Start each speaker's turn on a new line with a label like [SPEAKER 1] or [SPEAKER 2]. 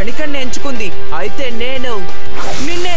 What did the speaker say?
[SPEAKER 1] వెనుకన్నే ఎంచుకుంది. అయితే నేను నిన్నే